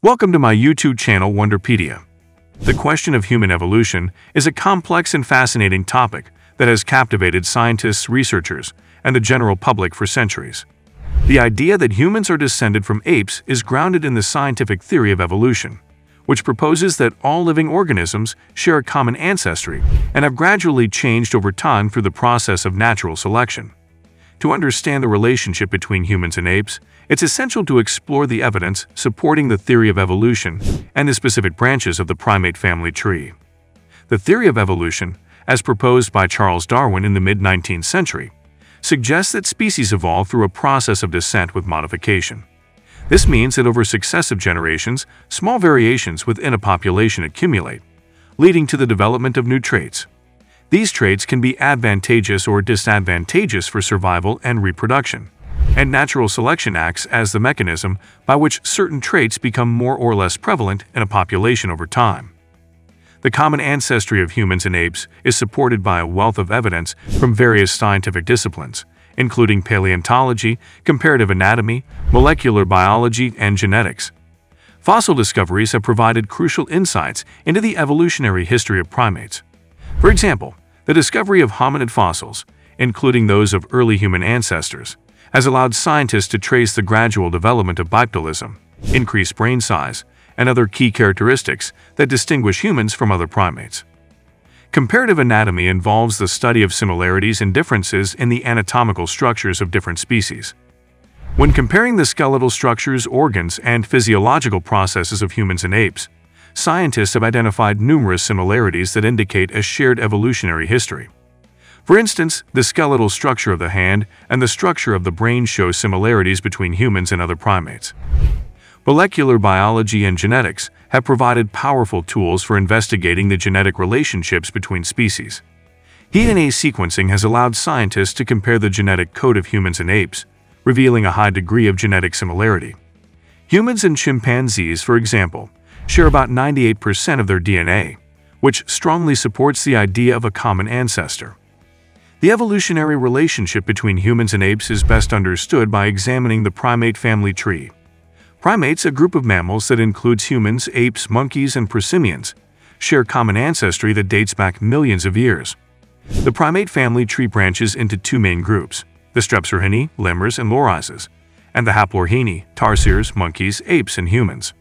Welcome to my YouTube channel Wonderpedia. The question of human evolution is a complex and fascinating topic that has captivated scientists, researchers, and the general public for centuries. The idea that humans are descended from apes is grounded in the scientific theory of evolution, which proposes that all living organisms share a common ancestry and have gradually changed over time through the process of natural selection. To understand the relationship between humans and apes, it's essential to explore the evidence supporting the theory of evolution and the specific branches of the primate family tree. The theory of evolution, as proposed by Charles Darwin in the mid-19th century, suggests that species evolve through a process of descent with modification. This means that over successive generations, small variations within a population accumulate, leading to the development of new traits. These traits can be advantageous or disadvantageous for survival and reproduction, and natural selection acts as the mechanism by which certain traits become more or less prevalent in a population over time. The common ancestry of humans and apes is supported by a wealth of evidence from various scientific disciplines, including paleontology, comparative anatomy, molecular biology, and genetics. Fossil discoveries have provided crucial insights into the evolutionary history of primates. For example, the discovery of hominid fossils, including those of early human ancestors, has allowed scientists to trace the gradual development of bipedalism, increased brain size, and other key characteristics that distinguish humans from other primates. Comparative anatomy involves the study of similarities and differences in the anatomical structures of different species. When comparing the skeletal structures, organs, and physiological processes of humans and apes, scientists have identified numerous similarities that indicate a shared evolutionary history. For instance, the skeletal structure of the hand and the structure of the brain show similarities between humans and other primates. Molecular biology and genetics have provided powerful tools for investigating the genetic relationships between species. DNA sequencing has allowed scientists to compare the genetic code of humans and apes, revealing a high degree of genetic similarity. Humans and chimpanzees, for example, share about 98% of their DNA, which strongly supports the idea of a common ancestor. The evolutionary relationship between humans and apes is best understood by examining the primate family tree. Primates, a group of mammals that includes humans, apes, monkeys, and prosimians, share common ancestry that dates back millions of years. The primate family tree branches into two main groups, the Strepsirrhini, lemurs, and lorises, and the Haplorhini, tarsiers, monkeys, apes, and humans.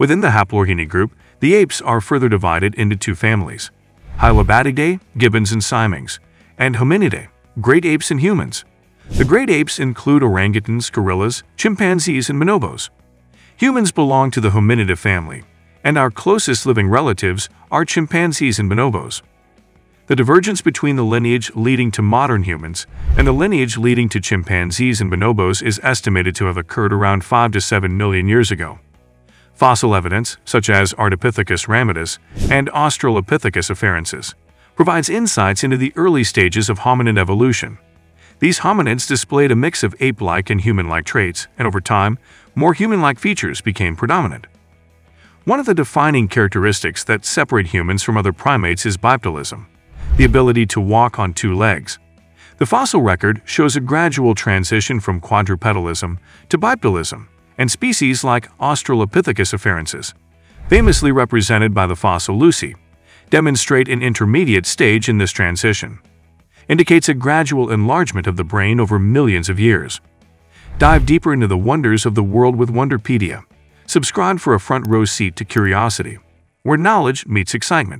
Within the Haplorhini group, the apes are further divided into two families, Hylobatidae, gibbons and siamangs, and Hominidae, great apes and humans. The great apes include orangutans, gorillas, chimpanzees, and bonobos. Humans belong to the Hominidae family, and our closest living relatives are chimpanzees and bonobos. The divergence between the lineage leading to modern humans and the lineage leading to chimpanzees and bonobos is estimated to have occurred around 5 to 7 million years ago. Fossil evidence, such as Ardipithecus ramidus and Australopithecus afarensis, provides insights into the early stages of hominid evolution. These hominids displayed a mix of ape-like and human-like traits, and over time, more human-like features became predominant. One of the defining characteristics that separate humans from other primates is bipedalism, the ability to walk on two legs. The fossil record shows a gradual transition from quadrupedalism to bipedalism, and species like Australopithecus afarensis, famously represented by the fossil Lucy, demonstrate an intermediate stage in this transition. Indicates a gradual enlargement of the brain over millions of years. Dive deeper into the wonders of the world with Wonderpedia. Subscribe for a front row seat to curiosity, where knowledge meets excitement.